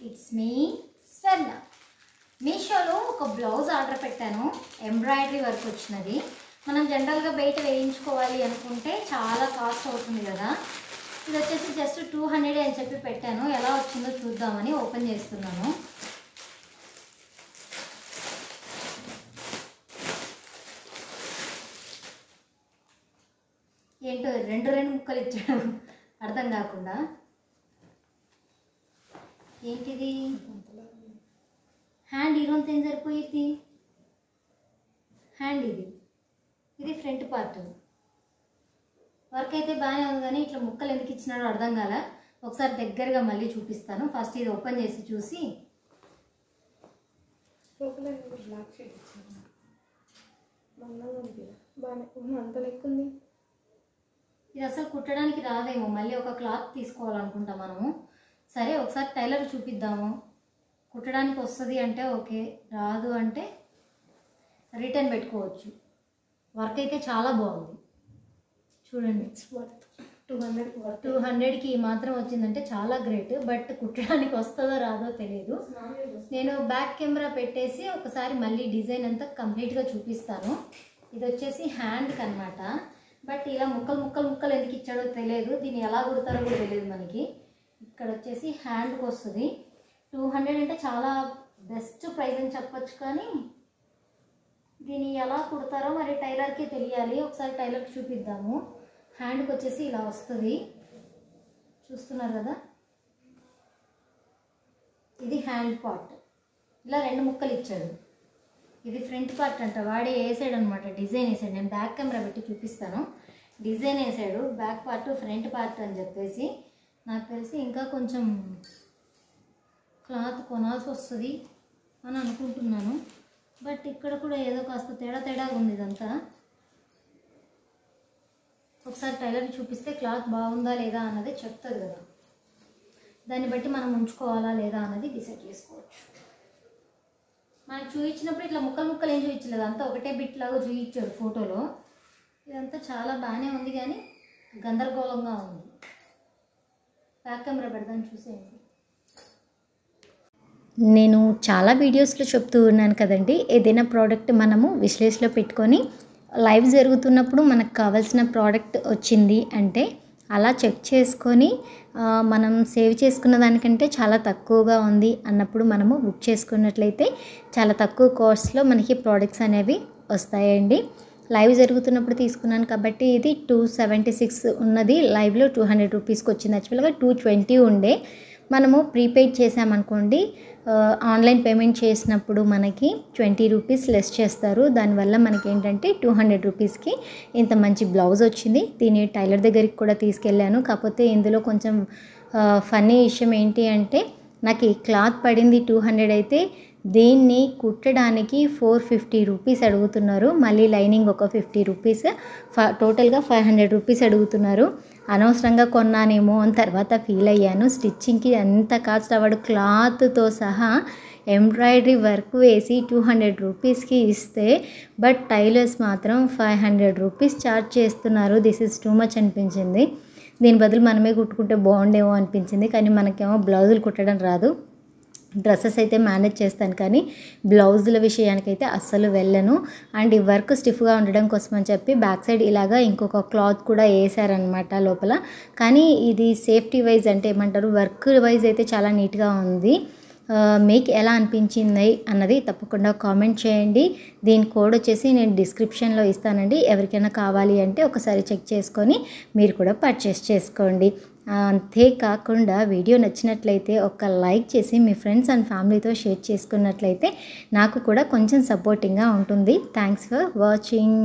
It's me Swarna మీషోలో ఒక blouse order పెట్టాను. ఎంబ్రాయిడరీ వర్క్ వచ్చినది. మనం జనరల్గా బయట వేయించుకోవాలి అనుకుంటే చాలా కాస్ట్ అవుతుంది కదా. ఇది వచ్చేసి జస్ట్ టూ హండ్రెడ్ అని చెప్పి పెట్టాను. ఎలా వచ్చిందో చూద్దామని ఓపెన్ చేస్తున్నాను. ఏంటో రెండు రెండు ముక్కలు ఇచ్చాడు. అర్థం కాకుండా. ఏంటిది? హ్యాండ్ ఈరోంత ఏం సరిపోయింది? హ్యాండ్ ఇది. ఇది ఫ్రంట్ పార్ట్. వర్క్ అయితే బాగానే ఉంది కానీ ఇట్లా ముక్కలు ఎందుకు ఇచ్చినాడో అర్థం కాల. ఒకసారి దగ్గరగా మళ్ళీ చూపిస్తాను. ఫస్ట్ ఇది ఓపెన్ చేసి చూసి. అంత ఇది అసలు కుట్టడానికి రాదేమో. మళ్ళీ ఒక క్లాత్ తీసుకోవాలనుకుంటా మనము. సరే ఒకసారి టైలర్ చూపిద్దాము. కుట్టడానికి వస్తుంది అంటే ఓకే రాదు అంటే రిటర్న్ పెట్టుకోవచ్చు. వర్క్ అయితే చాలా బాగుంది. చూడండి. వర్త్ టూ హండ్రెడ్ టూ హండ్రెడ్కి మాత్రం వచ్చిందంటే చాలా గ్రేట్ బట్ కుట్టడానికి వస్తుందో రాదో తెలియదు. నేను బ్యాక్ కెమెరా పెట్టేసి ఒకసారి మళ్ళీ డిజైన్ అంతా కంప్లీట్గా చూపిస్తాను. ఇది వచ్చేసి హ్యాండ్కి అనమాట బట్ ఇలా ముక్కలు ముక్కలు ముక్కలు ఎందుకు ఇచ్చాడో తెలియదు. దీన్ని ఎలా కుడతారో కూడా తెలియదు మనకి. ఇక్కడ వచ్చేసి హ్యాండ్కి వస్తుంది టూ హండ్రెడ్ అంటే చాలా బెస్ట్ ప్రైస్ అని చెప్పచ్చు కానీ దీన్ని ఎలా కుడతారో మరి టైలర్కి తెలియాలి. ఒకసారి టైలర్కి చూపిద్దాము. హ్యాండ్కి వచ్చేసి ఇలా వస్తుంది. చూస్తున్నారు కదా? ఇది హ్యాండ్ పార్ట్ ఇలా రెండు ముక్కలు ఇచ్చాడు. ఇది ఫ్రంట్ పార్ట్ అంట. వాడే వేసాడు అనమాట డిజైన్ వేసాడు. నేను బ్యాక్ కెమెరా పెట్టి చూపిస్తాను. డిజైన్ వేసాడు. బ్యాక్ పార్ట్ ఫ్రంట్ పార్ట్ అని చెప్పేసి నాకు తెలిసి ఇంకా కొంచెం క్లాత్ కొనాల్సి వస్తుంది అని అనుకుంటున్నాను. బట్ ఇక్కడ కూడా ఏదో కాస్త తేడా తేడాగా ఉంది ఇదంతా. ఒకసారి టైలర్ని చూపిస్తే క్లాత్ బాగుందా లేదా అన్నది చెప్తుంది కదా. దాన్ని బట్టి మనం ఉంచుకోవాలా లేదా అన్నది డిసైడ్ చేసుకోవచ్చు. మనకు చూపించినప్పుడు ఇట్లా ముక్కలు ముక్కలు ఏం చూపించలేదు అంతా ఒకటే బిట్ లాగా ఫోటోలో. ఇదంతా చాలా బాగానే ఉంది కానీ గందరగోళంగా ఉంది. బ్యాక్ కెమెరా పెడదాం చూసేయండి. నేను చాలా వీడియోస్లో చెప్తూ ఉన్నాను కదండి ఏదైనా ప్రోడక్ట్ మనము విశ్లేషలో పెట్టుకొని లైవ్ జరుగుతున్నప్పుడు మనకు కావాల్సిన ప్రోడక్ట్ వచ్చింది అంటే అలా చెక్ చేసుకొని మనం సేవ్ చేసుకున్న దానికంటే చాలా తక్కువగా ఉంది అన్నప్పుడు మనము బుక్ చేసుకున్నట్లయితే చాలా తక్కువ కాస్ట్లో మనకి ప్రోడక్ట్స్ అనేవి వస్తాయండి. లైవ్ జరుగుతున్నప్పుడు తీసుకున్నాను కాబట్టి ఇది టూ సెవెంటీ సిక్స్ ఉన్నది. లైవ్లో టూ హండ్రెడ్ రూపీస్కి వచ్చింది. యాక్చువల్గా టూ ట్వంటీ ఉండే. మనము ప్రీపెయిడ్ చేసామనుకోండి ఆన్లైన్ పేమెంట్ చేసినప్పుడు మనకి ట్వంటీ రూపీస్ లెస్ చేస్తారు. దానివల్ల మనకి ఏంటంటే టూ హండ్రెడ్ రూపీస్కి ఇంత మంచి బ్లౌజ్ వచ్చింది. దీన్ని టైలర్ దగ్గరికి కూడా తీసుకెళ్ళాను. కాకపోతే ఇందులో కొంచెం ఫన్నీ విషయం ఏంటి అంటే నాకు ఈ క్లాత్ పడింది టూ హండ్రెడ్ అయితే దీన్ని కుట్టడానికి ఫోర్ ఫిఫ్టీ రూపీస్ అడుగుతున్నారు. మళ్ళీ లైనింగ్ ఒక ఫిఫ్టీ రూపీస్. ఫ టోటల్గా ఫైవ్ హండ్రెడ్ రూపీస్ అడుగుతున్నారు. అనవసరంగా కొన్నానేమో అని తర్వాత ఫీల్ అయ్యాను. స్టిచ్చింగ్కి ఎంత కాస్ట్ అవ్వడు క్లాత్తో సహా ఎంబ్రాయిడరీ వర్క్ వేసి టూ హండ్రెడ్ రూపీస్కి ఇస్తే బట్ టైలర్స్ మాత్రం ఫైవ్ హండ్రెడ్ రూపీస్ ఛార్జ్ చేస్తున్నారు. దిస్ ఇస్ టూ మచ్ అనిపించింది. దీని బదులు మనమే కుట్టుకుంటే బాగుండేమో అనిపించింది. కానీ మనకేమో బ్లౌజులు కుట్టడం రాదు. డ్రెస్సెస్ అయితే మేనేజ్ చేస్తాను కానీ బ్లౌజుల విషయానికైతే అస్సలు వెళ్ళను. అండ్ ఈ వర్క్ స్టిఫ్గా ఉండడం కోసం అని చెప్పి బ్యాక్ సైడ్ ఇలాగా ఇంకొక క్లాత్ కూడా వేసారనమాట లోపల. కానీ ఇది సేఫ్టీ వైజ్ అంటే ఏమంటారు? వర్క్ వైజ్ అయితే చాలా నీట్గా ఉంది. మీకు ఎలా అనిపించింది అన్నది తప్పకుండా కామెంట్ చేయండి. దీని కోడ్ వచ్చేసి నేను డిస్క్రిప్షన్లో ఇస్తానండి. ఎవరికైనా కావాలి అంటే ఒకసారి చెక్ చేసుకొని మీరు కూడా పర్చేస్ చేసుకోండి. అంతేకాకుండా వీడియో నచ్చినట్లయితే ఒక లైక్ చేసి మీ ఫ్రెండ్స్ అండ్ ఫ్యామిలీతో షేర్ చేసుకున్నట్లయితే నాకు కూడా కొంచెం సపోర్టింగ్గా ఉంటుంది. Thanks for watching.